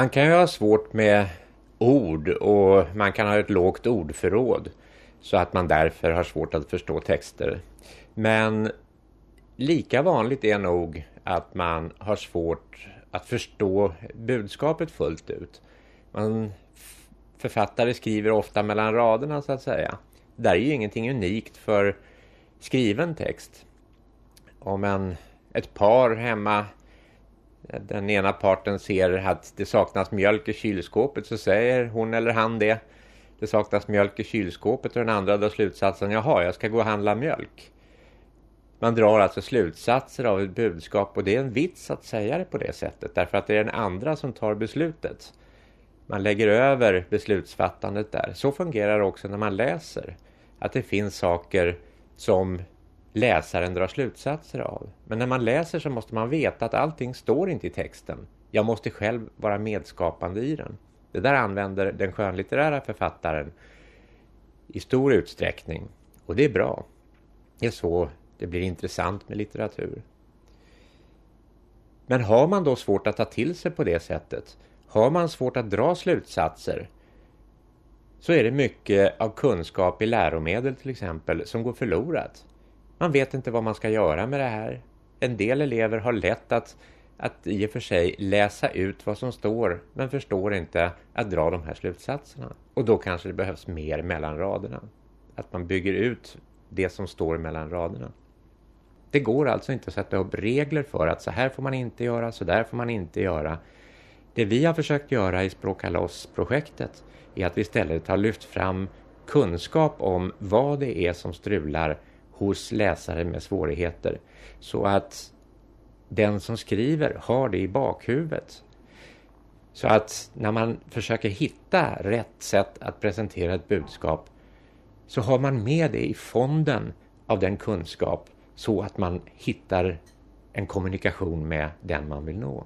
Man kan ju ha svårt med ord och man kan ha ett lågt ordförråd så att man därför har svårt att förstå texter. Men lika vanligt är nog att man har svårt att förstå budskapet fullt ut. Man, författare skriver ofta mellan raderna så att säga. Det där är ju ingenting unikt för skriven text. Om en, ett par hemma den ena parten ser att det saknas mjölk i kylskåpet så säger hon eller han det. Det saknas mjölk i kylskåpet och den andra drar slutsatsen jaha, jag ska gå och handla mjölk. Man drar alltså slutsatser av ett budskap och det är en vits att säga det på det sättet därför att det är den andra som tar beslutet. Man lägger över beslutsfattandet där. Så fungerar det också när man läser. Att det finns saker som läsaren drar slutsatser av. Men när man läser så måste man veta att allting står inte i texten. Jag måste själv vara medskapande i den. Det där använder den skönlitterära författaren i stor utsträckning. Och det är bra. Det är så det blir intressant med litteratur. Men har man då svårt att ta till sig på det sättet, har man svårt att dra slutsatser, så är det mycket av kunskap i läromedel till exempel som går förlorat. Man vet inte vad man ska göra med det här. En del elever har lätt att, att i och för sig läsa ut vad som står men förstår inte att dra de här slutsatserna. Och då kanske det behövs mer mellan raderna. Att man bygger ut det som står mellan raderna. Det går alltså inte att sätta upp regler för att så här får man inte göra, så där får man inte göra. Det vi har försökt göra i Språkaloss-projektet är att vi istället har lyft fram kunskap om vad det är som strular hos läsare med svårigheter. Så att den som skriver har det i bakhuvudet. Så att när man försöker hitta rätt sätt att presentera ett budskap så har man med det i fonden av den kunskap så att man hittar en kommunikation med den man vill nå.